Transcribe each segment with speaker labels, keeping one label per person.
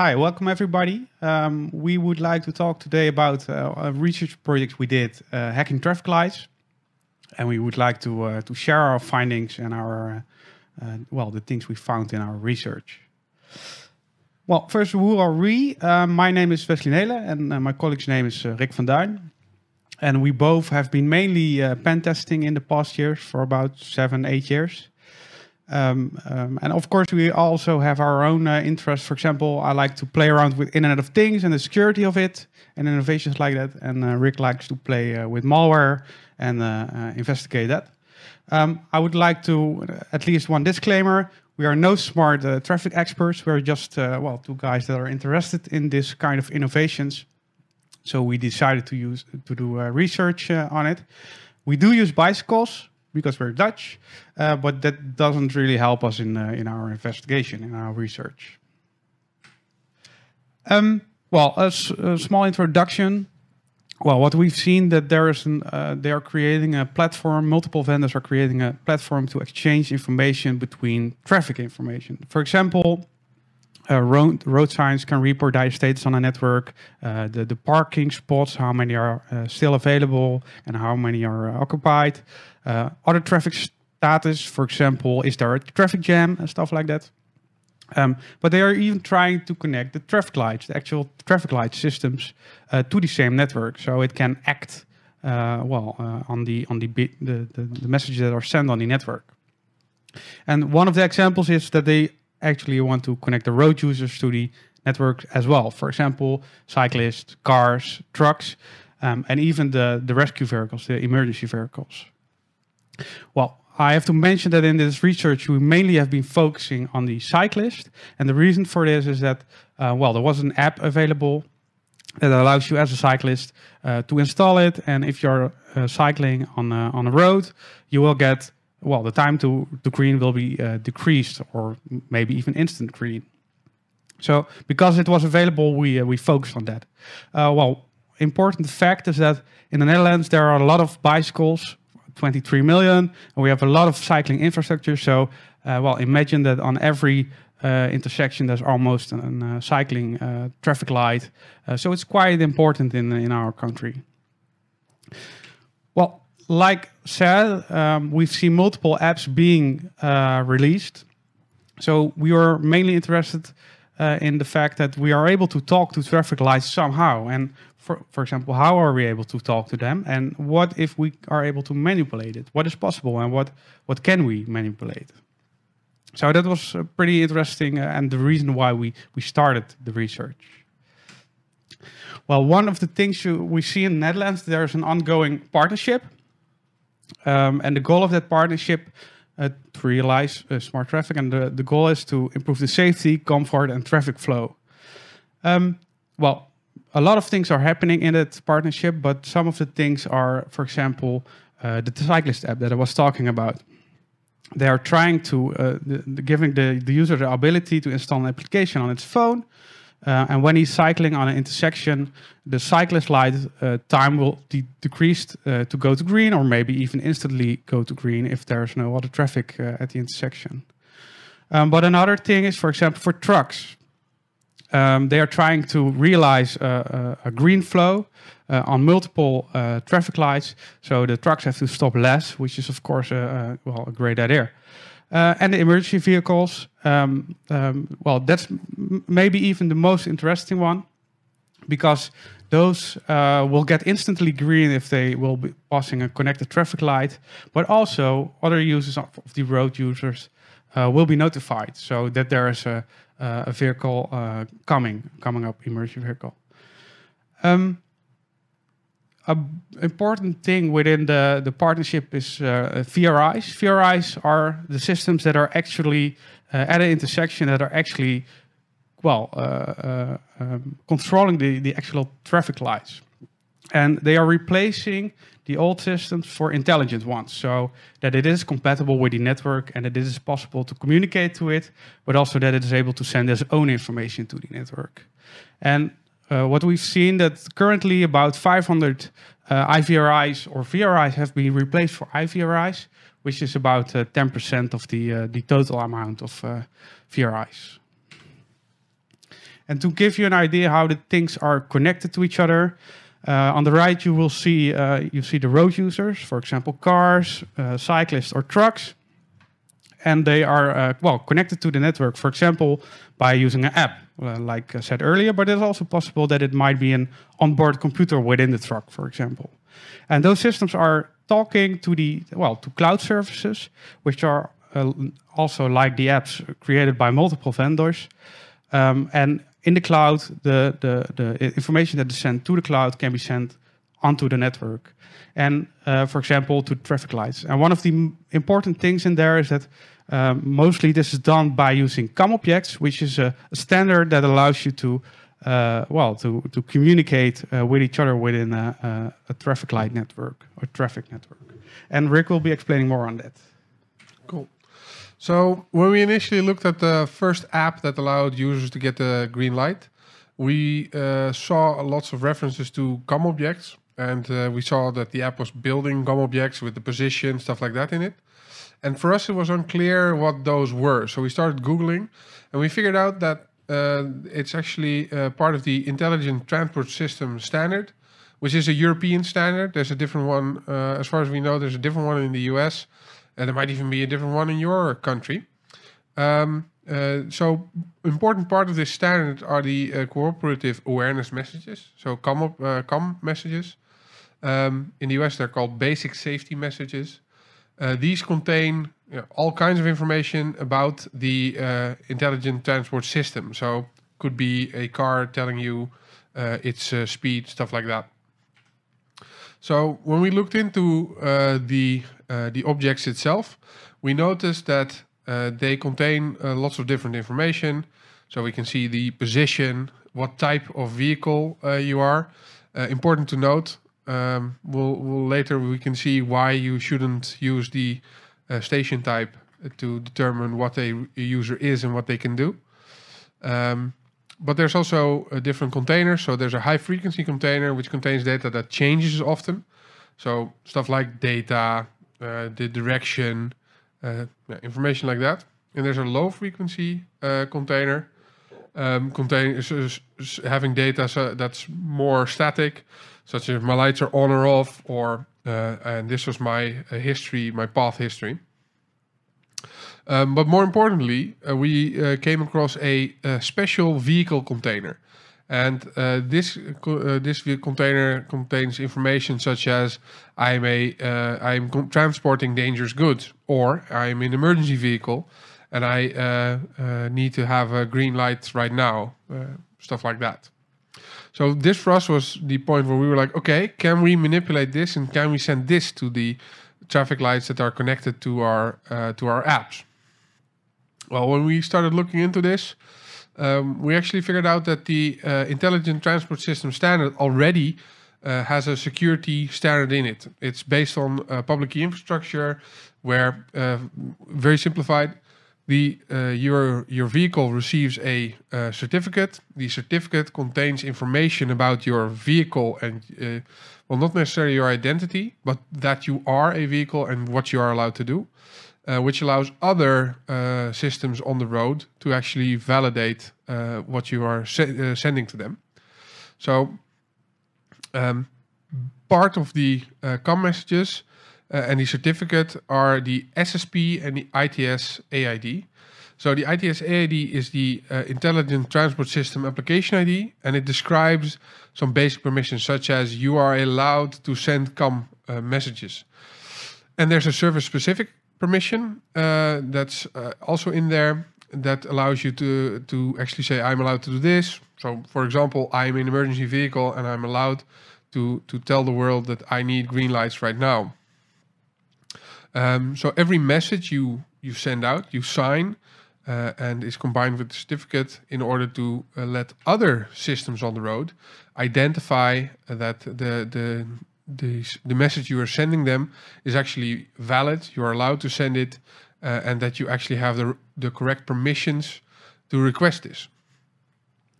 Speaker 1: Hi, welcome everybody. Um, we would like to talk today about uh, a research project we did, uh, hacking traffic lights, and we would like to uh, to share our findings and our uh, uh, well the things we found in our research. Well, first, who are we? Uh, my name is Wesley Neelen, and my colleague's name is Rik van Duijn. And we both have been mainly pen testing in the past years for about seven, eight years. Um, um, and of course, we also have our own uh, interests. For example, I like to play around with Internet of Things and the security of it and innovations like that. And uh, Rik likes to play uh, with malware and uh, uh, investigate that. Um, I would like to uh, at least one disclaimer. We are no smart traffic experts. We're just, well, two guys that are interested in this kind of innovations. So we decided to use to do research on it. We do use bicycles because we're Dutch, uh, but that doesn't really help us in uh, in our investigation, in our research. Um, well, a, small introduction. Well, what we've seen that there is an uh, they are creating a platform. Multiple vendors are creating a platform to exchange information between traffic information. For example, uh, road, road signs can report dire status on a network, uh, the, the parking spots, how many are uh, still available and how many are occupied, other traffic status, for example, is there a traffic jam and stuff like that. Um, but they are even trying to connect the traffic lights, the actual traffic light systems, uh, to the same network, so it can act uh, well uh, on the on the, the, the the messages that are sent on the network. And one of the examples is that they actually you want to connect the road users to the network as well. For example, cyclists, cars, trucks, um, and even the, the rescue vehicles, the emergency vehicles. Well, I have to mention that in this research, we mainly have been focusing on the cyclist. And the reason for this is that, uh, well, there was an app available that allows you as a cyclist uh, to install it. And if you're uh, cycling on on a road, you will get well, the time to, to green will be uh, decreased or maybe even instant green. So because it was available, we, uh, we focused on that. Uh, well, important fact is that in the Netherlands, there are a lot of bicycles, 23 million, and we have a lot of cycling infrastructure. So, uh, well, imagine that on every uh, intersection, there's almost a uh, cycling traffic light. so it's quite important in, in our country. Well, like said, um, we've seen multiple apps being uh, released. So we are mainly interested uh, in the fact that we are able to talk to traffic lights somehow. And for, for example, how are we able to talk to them? And what if we are able to manipulate it? What is possible and what, what can we manipulate? So that was uh, pretty interesting uh, and the reason why we, we started the research. Well, one of the things you, we see in the Netherlands, there's an ongoing partnership um, and the goal of that partnership uh, to realize uh, smart traffic, and the, the goal is to improve the safety, comfort, and traffic flow. Um, well, a lot of things are happening in that partnership, but some of the things are, for example, uh, the cyclist app that I was talking about. They are trying to uh, the, the giving the, the user the ability to install an application on its phone uh, and when he's cycling on an intersection, the cyclist light uh, time will de decrease uh, to go to green or maybe even instantly go to green if there's no other traffic uh, at the intersection. Um, but another thing is, for example, for trucks, um, they are trying to realize a, a, a green flow uh, on multiple uh, traffic lights. So the trucks have to stop less, which is, of course, a, well, a great idea. Uh, and the emergency vehicles. Um, um, well, that's maybe even the most interesting one because those uh, will get instantly green if they will be passing a connected traffic light, but also other users of, the road users uh, will be notified so that there is a, a vehicle uh, coming, coming up, emergency vehicle. Um, a important thing within the, the partnership is uh, VRIs. VRIs are the systems that are actually uh, at an intersection that are actually, well, uh, uh, um, controlling the, the actual traffic lights. And they are replacing the old systems for intelligent ones, so that it is compatible with the network and that it is possible to communicate to it, but also that it is able to send its own information to the network. And uh, what we've seen that currently about 500 uh, IVRIs or VRIs have been replaced for IVRIs, which is about 10% uh, of the, uh, the total amount of uh, VRIs. And to give you an idea how the things are connected to each other, uh, on the right you will see uh, you see the road users, for example, cars, uh, cyclists, or trucks, and they are well connected to the network. For example, by using an app, like I said earlier. But it's also possible that it might be an onboard computer within the truck, for example. And those systems are talking to the well to cloud services, which are uh, also like the apps created by multiple vendors. Um, and in the cloud, the, the, the information that is sent to the cloud can be sent onto the network. And uh, for example, to traffic lights. And one of the important things in there is that um, mostly this is done by using CAM objects, which is a, a standard that allows you to uh, well to to communicate uh, with each other within a, a, a, traffic light network or traffic network. And Rik will be explaining more on that.
Speaker 2: Cool. So when we initially looked at the first app that allowed users to get the green light, we uh, saw lots of references to CAM objects, and uh, we saw that the app was building CAM objects with the position stuff like that in it. And for us, it was unclear what those were. So we started Googling and we figured out that uh, it's actually uh, part of the Intelligent Transport System standard, which is a European standard. There's a different one, uh, as far as we know, there's a different one in the US, and there might even be a different one in your country. Um, uh, so important part of this standard are the uh, cooperative awareness messages, so CAM, uh, CAM messages. Um, in the US, they're called basic safety messages. Uh, these contain you know, all kinds of information about the uh, intelligent transport system. So could be a car telling you uh, its speed, stuff like that. So when we looked into the the objects itself, we noticed that they contain lots of different information. So we can see the position, what type of vehicle you are. important to note, um, we'll, we'll, later we can see why you shouldn't use the uh, station type to determine what a, user is and what they can do. Um, but there's also a different container. So there's a high frequency container which contains data that changes often. So stuff like data, uh, the direction, uh, yeah, information like that. And there's a low frequency uh, container um, having data so that's more static such as my lights are on or off, or uh, and this was my uh, history, my path history. Um, but more importantly, uh, we uh, came across a, a, special vehicle container, and uh, this uh, this container contains information such as I'm a I'm transporting dangerous goods, or I'm an emergency vehicle, and I need to have a green light right now, stuff like that. So this for us was the point where we were like, okay, can we manipulate this and can we send this to the traffic lights that are connected to our uh, to our apps? Well, when we started looking into this, um, we actually figured out that the uh, Intelligent Transport System standard already uh, has a security standard in it. It's based on uh, public key infrastructure, where uh, very simplified the uh, your your vehicle receives a uh, certificate. The certificate contains information about your vehicle and uh, well, not necessarily your identity, but that you are a vehicle and what you are allowed to do, which allows other systems on the road to actually validate what you are se sending to them. So, um, part of the CAM messages uh, and the certificate are the SSP and the ITS AID. So the ITS AID is the uh, Intelligent Transport System Application ID, and it describes some basic permissions, such as you are allowed to send CAM uh, messages. And there's a service-specific permission that's also in there that allows you to to actually say I'm allowed to do this. So, for example, I'm an emergency vehicle, and I'm allowed to to tell the world that I need green lights right now. Um, so every message you you send out, you sign, uh, and is combined with the certificate in order to uh, let other systems on the road identify that the the the, the message you are sending them is actually valid. You are allowed to send it, uh, and that you actually have the the correct permissions to request this.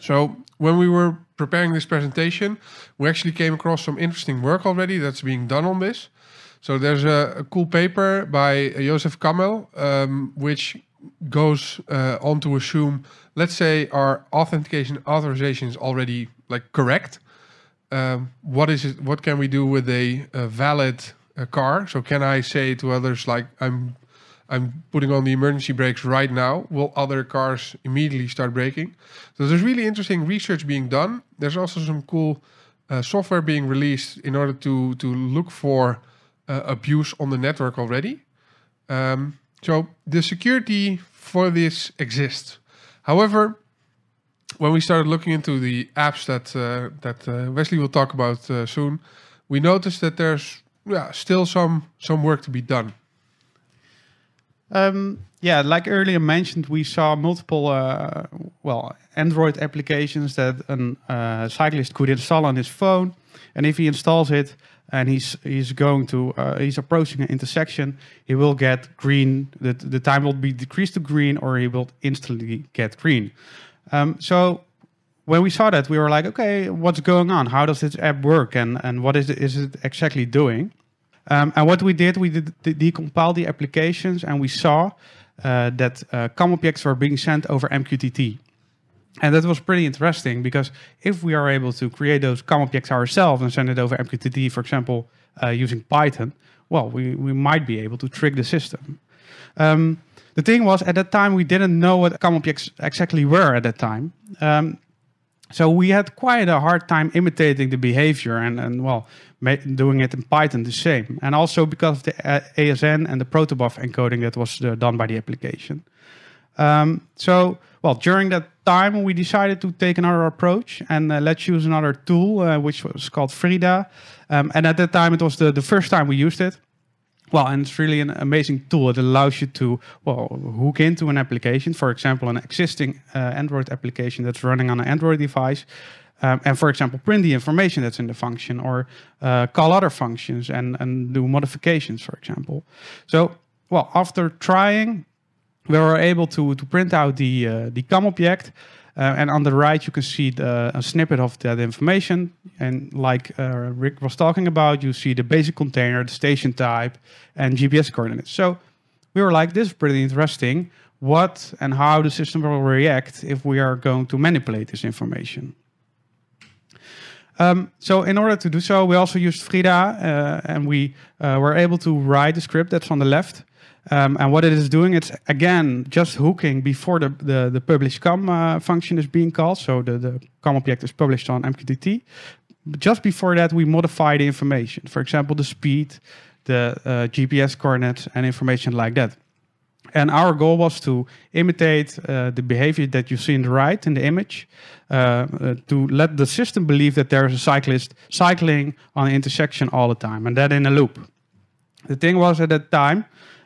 Speaker 2: So when we were preparing this presentation, we actually came across some interesting work already that's being done on this. So there's a, a cool paper by Joseph Kamel, um, which goes uh, on to assume, let's say our authentication authorization is already like correct. Um, what is it? What can we do with a, a valid uh, car? So can I say to others like I'm I'm putting on the emergency brakes right now? Will other cars immediately start braking? So there's really interesting research being done. There's also some cool uh, software being released in order to to look for abuse on the network already. Um, so the security for this exists. However, when we started looking into the apps that uh, that uh, Wesley will talk about uh, soon, we noticed that there's yeah still some some work to be done.
Speaker 1: Um, yeah, like earlier mentioned, we saw multiple, uh, well, Android applications that a uh, cyclist could install on his phone, and if he installs it and he's he's going to uh, he's approaching an intersection, he will get green. The the time will be decreased to green, or he will instantly get green. Um, so when we saw that, we were like, okay, what's going on? How does this app work, and and what is it, is it exactly doing? Um, and what we did, we did de decompile the applications, and we saw uh, that uh, CAM objects were being sent over MQTT. And that was pretty interesting because if we are able to create those CAM objects ourselves and send it over MQTT, for example, uh, using Python, well, we, we might be able to trick the system. Um, the thing was, at that time, we didn't know what CAM objects exactly were at that time. Um, so we had quite a hard time imitating the behavior and, and well, doing it in Python the same. And also because of the ASN and the protobuf encoding that was uh, done by the application. Um, so, well, during that time, we decided to take another approach and uh, let's use another tool, uh, which was called Frida. Um, and at that time, it was the, the first time we used it. Well, and it's really an amazing tool. It allows you to well hook into an application, for example, an existing uh, Android application that's running on an Android device, um, and for example, print the information that's in the function, or uh, call other functions and and do modifications, for example. So, well, after trying, we were able to to print out the uh, the CAM object. Uh, and on the right, you can see the, a snippet of that information. And like uh, Rik was talking about, you see the basic container, the station type, and GPS coordinates. So we were like, this is pretty interesting. What and how the system will react if we are going to manipulate this information. Um, so in order to do so, we also used Frida, uh, and we uh, were able to write the script that's on the left. Um, and what it is doing, it's again just hooking before the, the, the publish CAM uh, function is being called. So the, the CAM object is published on MQTT. But Just before that, we modify the information. For example, the speed, the uh, GPS coordinates, and information like that. And our goal was to imitate uh, the behavior that you see in the right in the image, uh, uh, to let the system believe that there is a cyclist cycling on an intersection all the time, and that in a loop. The thing was at that time,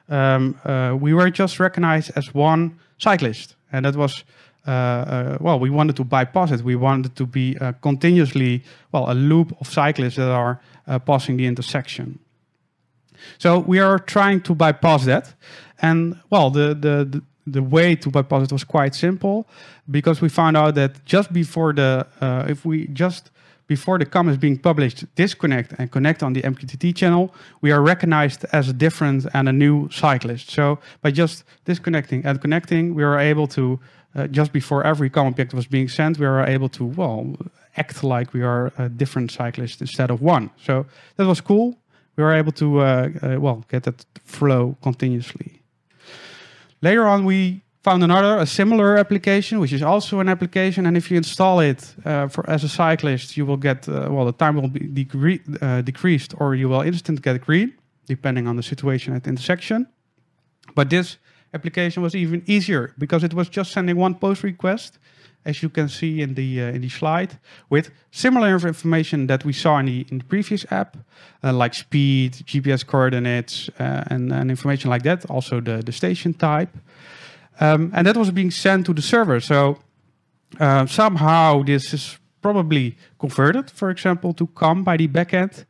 Speaker 1: um, uh, we were just recognized as one cyclist, and that was uh, uh, well, we wanted to bypass it. We wanted to be uh, continuously well a loop of cyclists that are uh, passing the intersection. So we are trying to bypass that, and well, the the, the way to bypass it was quite simple because we found out that just before the uh, if we just before the comments being published disconnect and connect on the MQTT channel, we are recognized as a different and a new cyclist. So by just disconnecting and connecting, we were able to, uh, just before every CAM object was being sent, we were able to, well, act like we are a different cyclist instead of one. So that was cool. We were able to, uh, uh, well, get that flow continuously. Later on, we found another, a similar application, which is also an application. And if you install it uh, for as a cyclist, you will get, uh, well, the time will be uh, decreased or you will instant get green, depending on the situation at the intersection. But this application was even easier because it was just sending one post request, as you can see in the uh, in the slide, with similar information that we saw in the in the previous app, uh, like speed, GPS coordinates, uh, and, and information like that. Also the the station type. Um, and that was being sent to the server. So uh, somehow this is probably converted, for example, to CAM by the backend.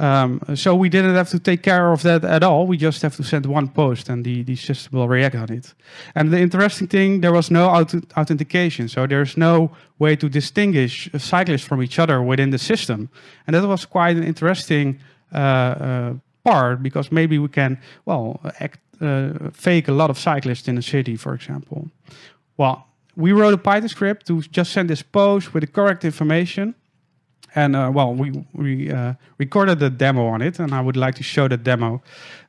Speaker 1: Um, so we didn't have to take care of that at all. We just have to send one post and the, the system will react on it. And the interesting thing, there was no auth authentication. So there's no way to distinguish cyclists from each other within the system. And that was quite an interesting uh, uh, part because maybe we can, well, act uh, fake a lot of cyclists in a city, for example? Well, we wrote a Python script to just send this post with the correct information. And uh, well, we, we uh, recorded a demo on it, and I would like to show the demo.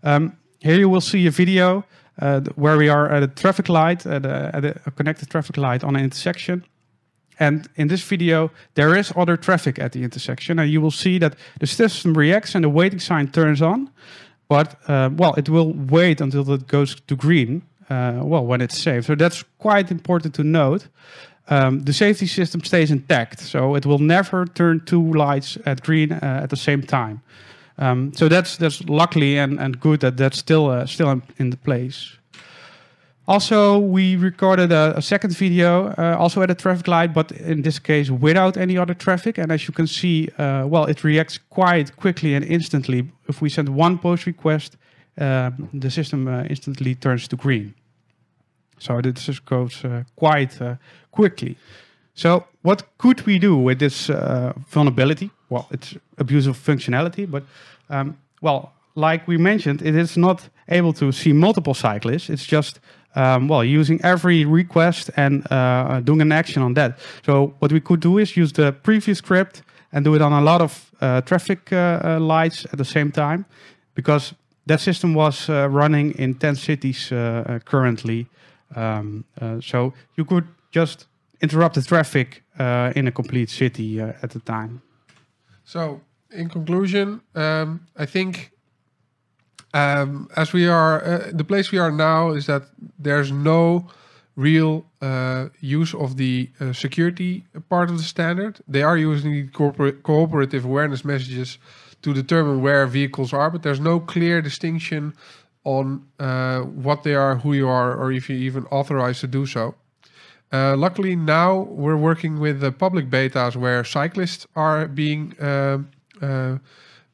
Speaker 1: Um, here you will see a video uh, where we are at a traffic light, at a, at a connected traffic light on an intersection. And in this video, there is other traffic at the intersection, and you will see that the system reacts and the waiting sign turns on. But uh, well, it will wait until it goes to green. Uh, well, when it's safe. So that's quite important to note. Um, the safety system stays intact, so it will never turn two lights at green uh, at the same time. Um, so that's that's luckily and, and good that that's still uh, still in, the place. Also, we recorded a, a second video, uh, also at a traffic light, but in this case without any other traffic. And as you can see, uh, well, it reacts quite quickly and instantly. If we send one post request, um, the system uh, instantly turns to green. So this just goes uh, quite uh, quickly. So what could we do with this uh, vulnerability? Well, it's abuse of functionality, but um, well, like we mentioned, it is not able to see multiple cyclists. It's just um, well using every request and uh, doing an action on that. So what we could do is use the previous script and do it on a lot of uh, traffic uh, lights at the same time, because that system was running in 10 cities currently. Um, so you could just interrupt the traffic uh, in a complete city uh, at the time.
Speaker 2: So, in conclusion, um, I think um, as we are, uh, the place we are now is that there's no real uh, use of the uh, security part of the standard. They are using the cooperative awareness messages to determine where vehicles are, but there's no clear distinction on uh, what they are, who you are, or if you're even authorized to do so. Uh, luckily, now we're working with the public betas where cyclists are being uh, uh,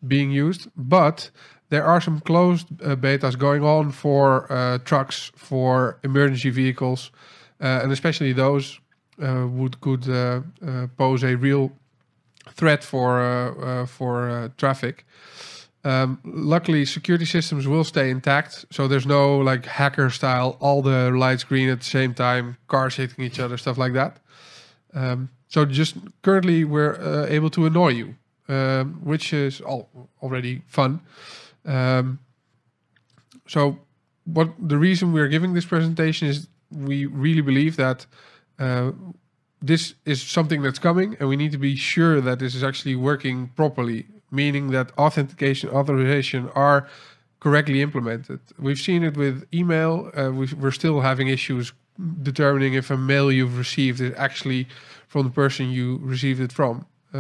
Speaker 2: being used, but there are some closed uh, betas going on for uh, trucks, for emergency vehicles, and especially those would could pose a real threat for for traffic. Um, luckily, security systems will stay intact, so there's no like hacker style, all the lights green at the same time, cars hitting each other, stuff like that. Um, so just currently, we're uh, able to annoy you, um, which is all already fun. So, what the reason we're giving this presentation is we really believe that uh, this is something that's coming, and we need to be sure that this is actually working properly meaning that authentication authorization are correctly implemented. We've seen it with email. Uh, we are still having issues determining if a mail you've received is actually from the person you received it from. Uh,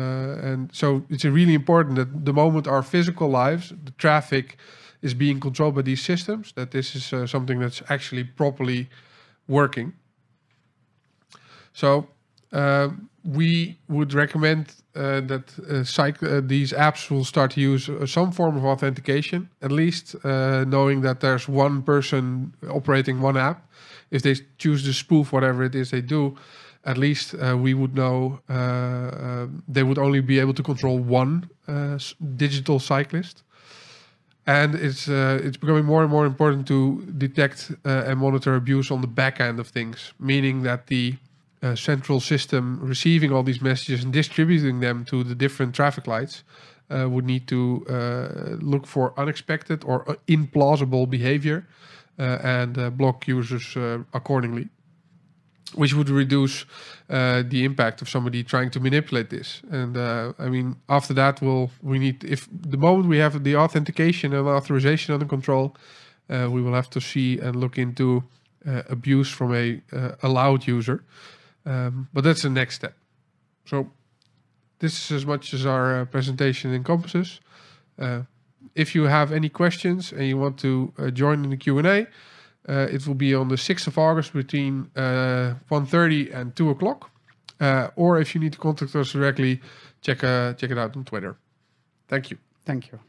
Speaker 2: and so it's really important that the moment our physical lives, the traffic, is being controlled by these systems, that this is uh, something that's actually properly working. So uh, we would recommend uh, that uh, uh, these apps will start to use uh, some form of authentication, at least uh, knowing that there's one person operating one app. If they choose to spoof whatever it is they do, at least uh, we would know they would only be able to control one digital cyclist. And it's it's becoming more and more important to detect and monitor abuse on the back end of things, meaning that the uh, central system receiving all these messages and distributing them to the different traffic lights uh, would need to uh, look for unexpected or uh, implausible behavior uh, and uh, block users accordingly, which would reduce the impact of somebody trying to manipulate this. And I mean, after that, we'll we need if the moment we have the authentication and authorization under control, we will have to see and look into abuse from a allowed user. Um, but that's the next step. So this is as much as our uh, presentation encompasses. Uh, if you have any questions and you want to uh, join in the Q&A, uh, it will be on the 6th of August between uh, 1.30 and 2 o'clock. Uh, or if you need to contact us directly, check, check it out on Twitter. Thank you.
Speaker 1: Thank you.